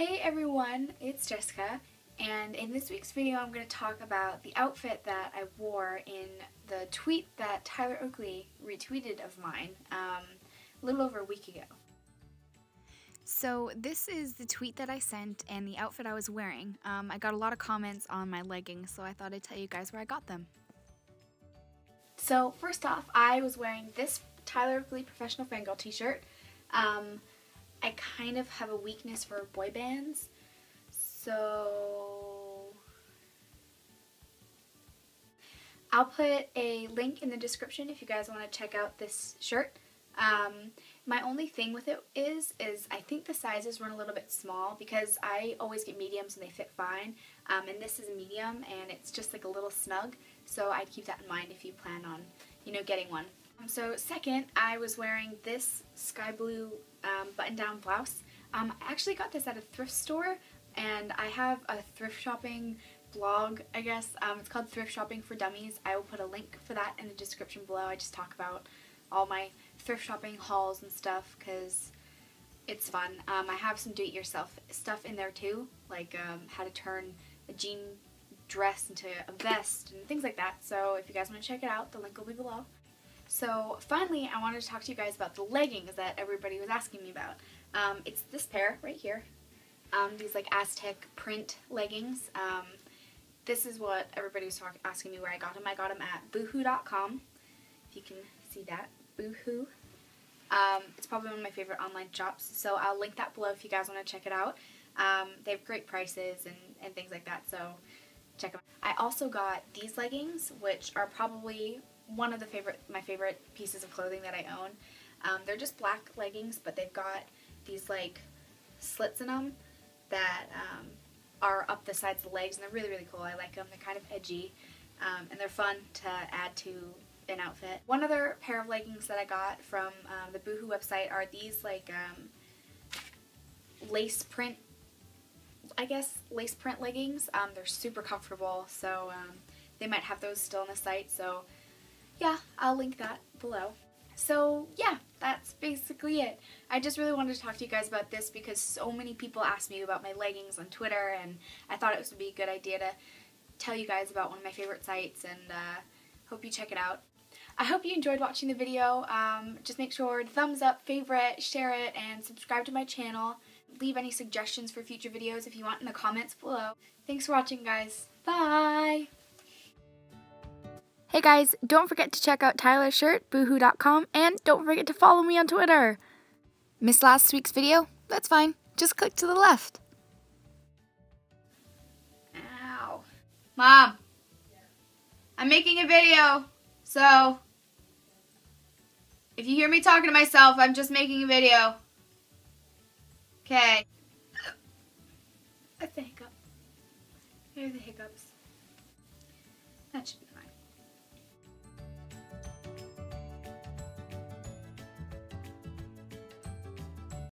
Hey everyone, it's Jessica, and in this week's video I'm going to talk about the outfit that I wore in the tweet that Tyler Oakley retweeted of mine um, a little over a week ago. So this is the tweet that I sent and the outfit I was wearing. Um, I got a lot of comments on my leggings, so I thought I'd tell you guys where I got them. So first off, I was wearing this Tyler Oakley Professional Fangirl t-shirt. Um, I kind of have a weakness for boy bands, so I'll put a link in the description if you guys want to check out this shirt. Um, my only thing with it is, is I think the sizes run a little bit small because I always get mediums and they fit fine. Um, and this is a medium and it's just like a little snug. So I'd keep that in mind if you plan on, you know, getting one. So second, I was wearing this sky blue um, button-down blouse. Um, I actually got this at a thrift store and I have a thrift shopping blog, I guess. Um, it's called Thrift Shopping for Dummies. I will put a link for that in the description below. I just talk about all my thrift shopping hauls and stuff because it's fun. Um, I have some do-it-yourself stuff in there too, like um, how to turn a jean dress into a vest and things like that. So if you guys want to check it out, the link will be below. So finally, I wanted to talk to you guys about the leggings that everybody was asking me about. Um, it's this pair right here. Um, these like Aztec print leggings. Um, this is what everybody was talk asking me where I got them. I got them at boohoo.com. If you can see that. Boohoo. Um, it's probably one of my favorite online shops, so I'll link that below if you guys want to check it out. Um, they have great prices and, and things like that, so check them out. I also got these leggings, which are probably one of the favorite my favorite pieces of clothing that I own. Um, they're just black leggings, but they've got these like slits in them that um, are up the sides of the legs, and they're really, really cool. I like them. They're kind of edgy, um, and they're fun to add to an outfit. One other pair of leggings that I got from um, the Boohoo website are these like um, lace print, I guess, lace print leggings. Um, they're super comfortable, so they might have those still on the site, so yeah, I'll link that below. So yeah, that's basically it. I just really wanted to talk to you guys about this because so many people asked me about my leggings on Twitter and I thought it would be a good idea to tell you guys about one of my favorite sites and uh, hope you check it out. I hope you enjoyed watching the video. Um, just make sure to thumbs up, favorite, share it, and subscribe to my channel. Leave any suggestions for future videos if you want in the comments below. Thanks for watching, guys. Bye! Hey guys, don't forget to check out Tyler's shirt, boohoo.com, and don't forget to follow me on Twitter. Miss last week's video? That's fine. Just click to the left. Ow. Mom! I'm making a video, so if you hear me talking to myself, I'm just making a video. Okay. That's a hiccup. Here are the hiccups. That should be.